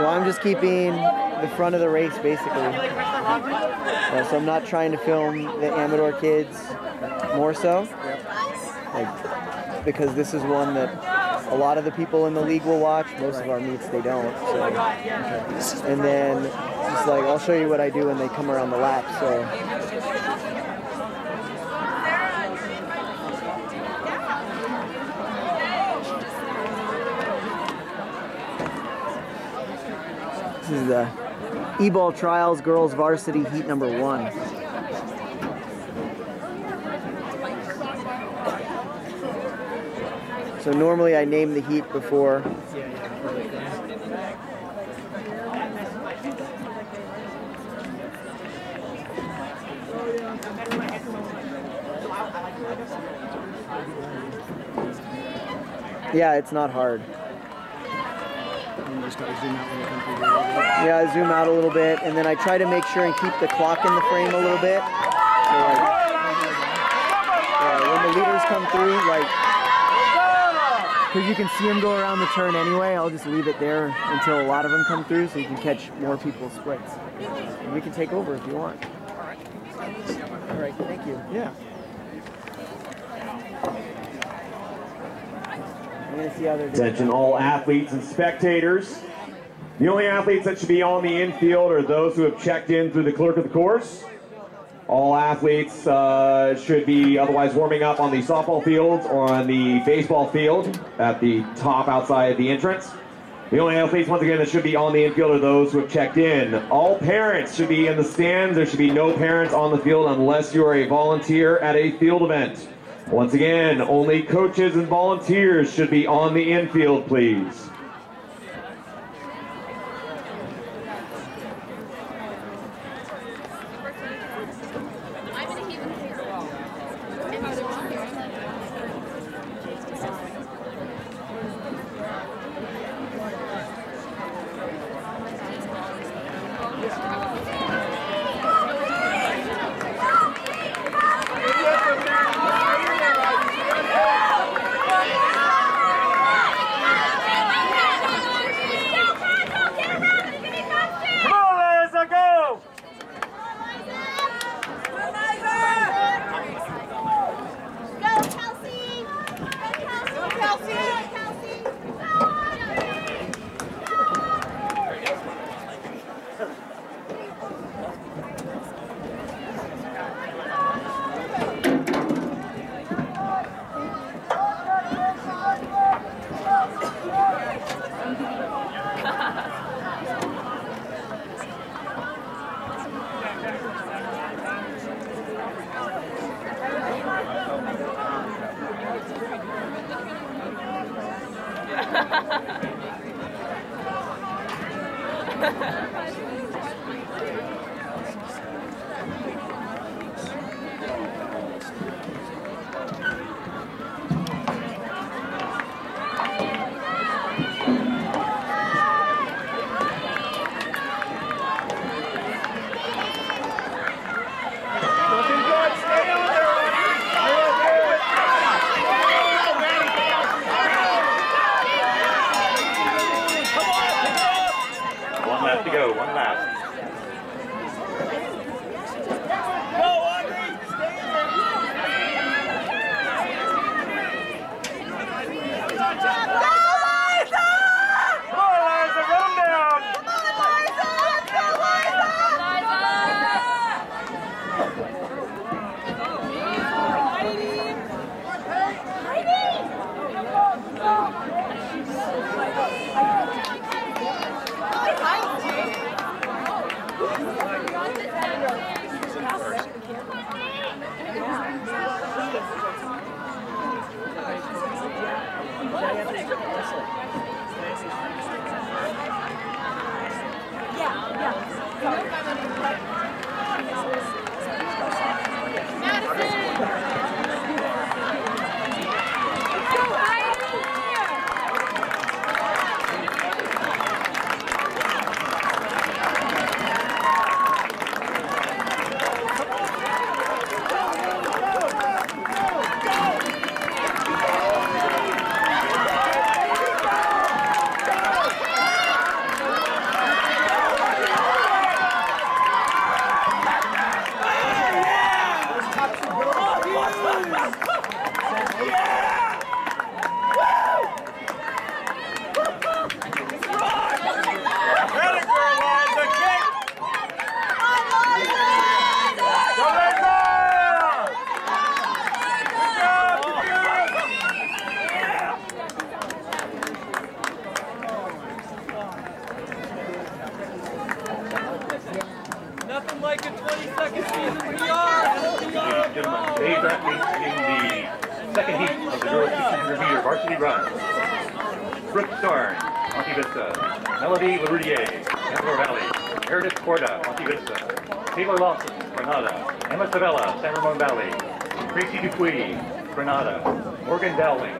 So I'm just keeping the front of the race basically. Uh, so I'm not trying to film the Amador kids more so. Like, because this is one that a lot of the people in the league will watch. Most of our meets they don't. So. And then just like I'll show you what I do when they come around the lap. So this is the EBAL trials girls varsity heat number one. So normally I name the heat before. Yeah, it's not hard. Just gotta zoom out when you come through. Yeah, I zoom out a little bit, and then I try to make sure and keep the clock in the frame a little bit. So like, yeah, when the leaders come through, like, because you can see them go around the turn anyway, I'll just leave it there until a lot of them come through, so you can catch more people's splits. And we can take over if you want. All right. All right. thank you. Yeah. Attention all athletes and spectators. The only athletes that should be on the infield are those who have checked in through the clerk of the course. All athletes uh, should be otherwise warming up on the softball field or on the baseball field at the top outside of the entrance. The only athletes, once again, that should be on the infield are those who have checked in. All parents should be in the stands. There should be no parents on the field unless you are a volunteer at a field event. Once again, only coaches and volunteers should be on the infield, please. Nothing like a 20 second season PR. Ladies and gentlemen, today's draft meets in the second heat of the girls' 600 meter varsity run. Brooke Starn, Monte Vista. Melody Larudier, Dougherty Valley. Meredith Corda, Monte Vista. Taylor Lawson, Granada. Emma Savella, San Ramon Valley. Tracy Dupuy, Granada. Morgan Dowling.